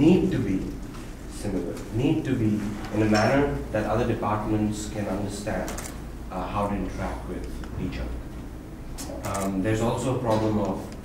need to be similar, need to be in a manner that other departments can understand uh, how to interact with each other. Um, there's also a problem of